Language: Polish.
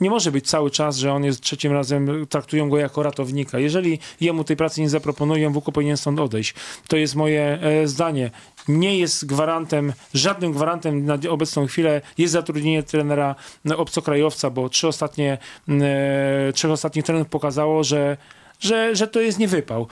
nie może być cały czas, że on jest trzecim razem, traktują go jako ratownika. Jeżeli jemu tej pracy nie zaproponują, Wuko powinien stąd odejść. To jest moje e, zdanie. Nie jest gwarantem, żadnym gwarantem na obecną chwilę jest zatrudnienie trenera no, obcokrajowca, bo trzy ostatnie, mm, e, trzech ostatnich trenerów pokazało, że, że, że to jest niewypał.